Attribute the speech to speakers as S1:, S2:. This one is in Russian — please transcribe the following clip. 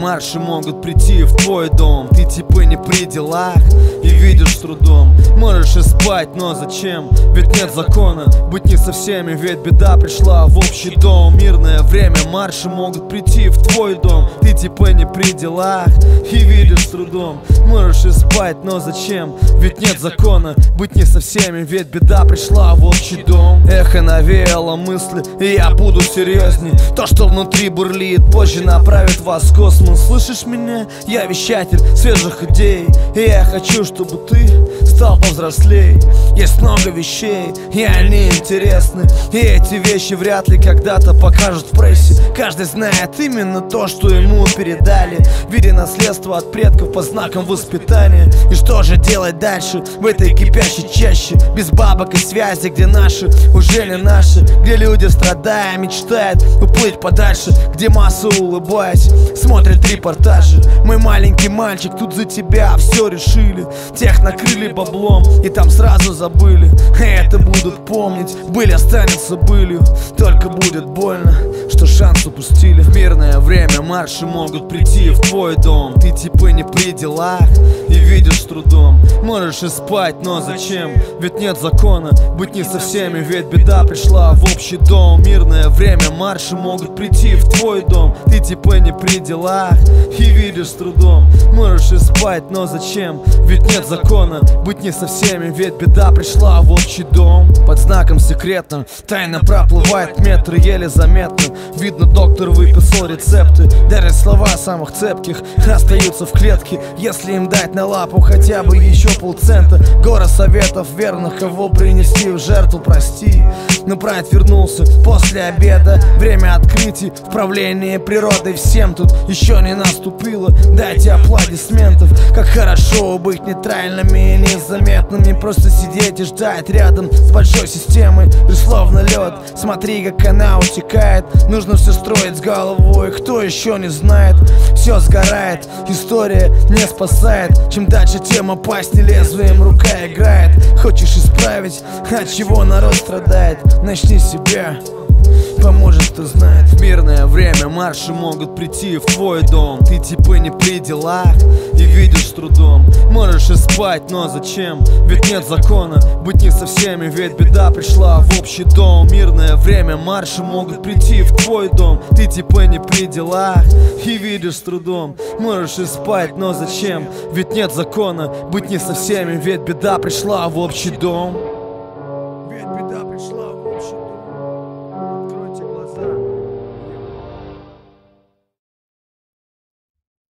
S1: марши могут прийти в твой дом. Ты типа не при делах и видишь с трудом. Можешь и спать, но зачем? Ведь нет закона Быть не со всеми, ведь беда пришла в общий дом. Мирное время, марши могут прийти в твой дом. Ты типа не при делах и видишь с трудом. Можешь и спать, но зачем? Ведь нет закона Быть не со всеми, ведь беда пришла в общий дом. Эхо навеяло мысли, и я буду серьезней. То, что внутри бурлит, позже направит вас космос Слышишь меня? Я вещатель свежих идей И я хочу, чтобы ты стал повзрослей Есть много вещей, и они интересны. И эти вещи вряд ли когда-то покажут в прессе. Каждый знает именно то, что ему передали. В виде наследства от предков по знакам воспитания. И что же делать дальше в этой кипящей чаще? Без бабок и связи, где наши уже не наши? Где люди страдая мечтают уплыть подальше? Где масса улыбаясь смотрит репортажи? Мой маленький мальчик тут за тебя все решили. Тех накрыли баблом и там сразу забыли. Это будут помнить, были останется былью. Только будет больно, что шанс упустили. В мирное время марши могут прийти в твой дом. Ты типа не при делах и видишь с трудом. Можешь и спать, но зачем? Ведь нет закона, быть не со всеми. Ведь беда пришла в общий дом. Мирное время марши могут прийти в твой дом. Ты типа не при делах и видишь с трудом. Можешь и спать, но зачем? Ведь нет закона, быть не со всеми Ведь беда пришла в общий дом. Под знаком секретным тайно проплывает метры еле заметно. Видно, доктор выписал рецепты Даже слова самых цепких остаются в клетке. Если им дать на лапу хотя бы еще полцента Гора советов верных, кого принести в жертву, прости. Но брат вернулся после обеда Время открытий, вправление природой Всем тут еще не наступило. Дайте аплодисментов. Как хорошо быть нейтральными и незаметными. Просто сидеть и ждать рядом с большой системой. Ты словно лед, смотри как она утекает. Нужно все строить с головой, кто еще не знает? Все сгорает, история не спасает. Чем дальше, тем опаснее. Лезвием рука играет. Хочешь исправить, от чего народ страдает? Начни себя Поможет, кто знает. В мирное время марши могут прийти в твой дом. Ты типа не при делах и видишь с трудом. Можешь и спать, но зачем? Ведь нет закона Быть не со всеми, ведь беда пришла в общий дом. Мирное время марши могут прийти в твой дом. Ты типа не при делах и видишь с трудом. Можешь и спать, но зачем? Ведь нет закона Быть не со всеми, ведь беда пришла в общий дом